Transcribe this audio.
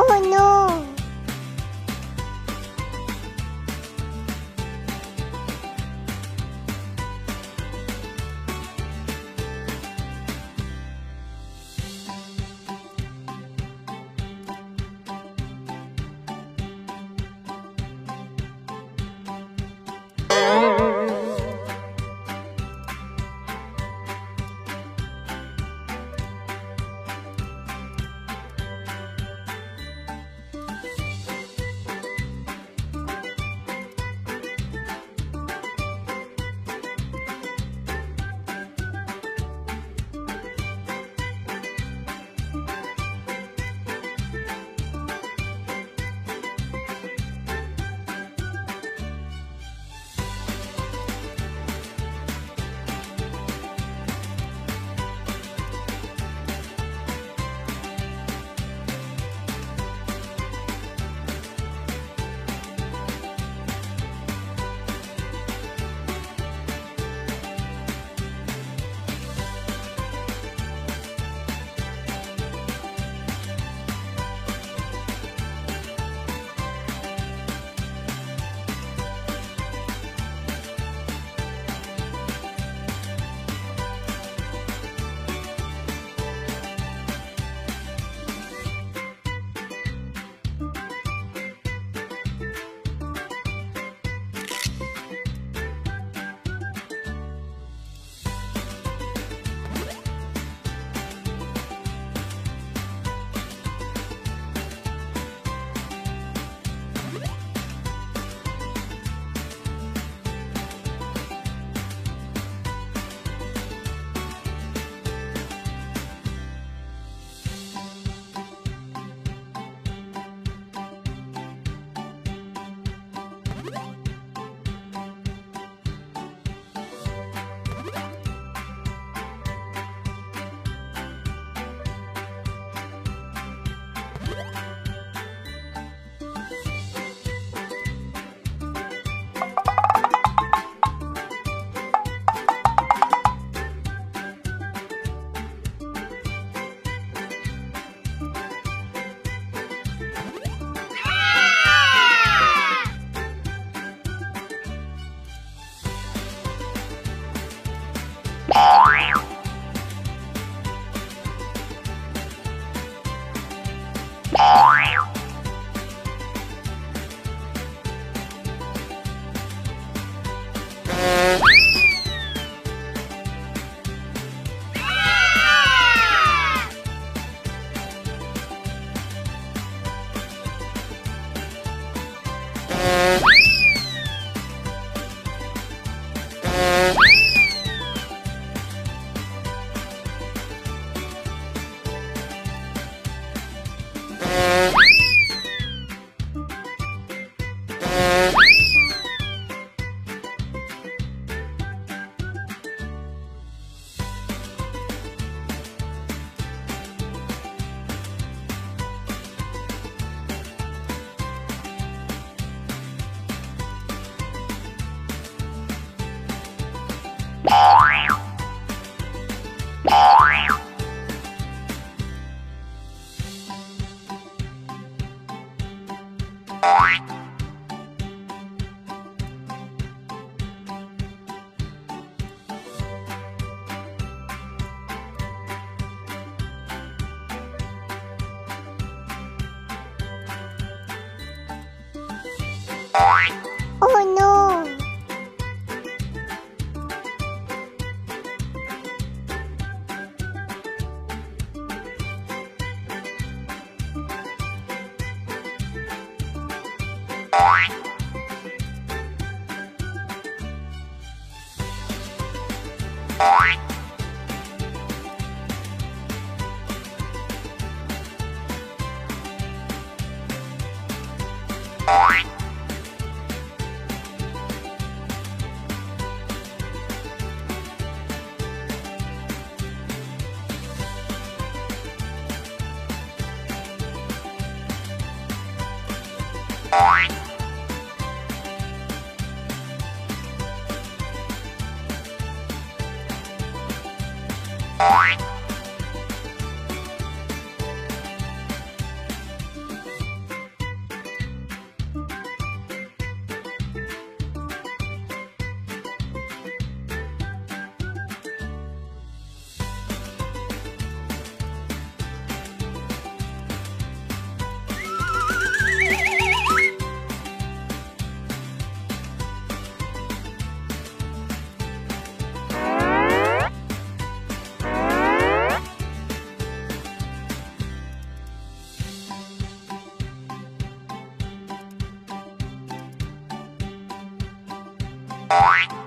Oh no! Oh Bye. Quack.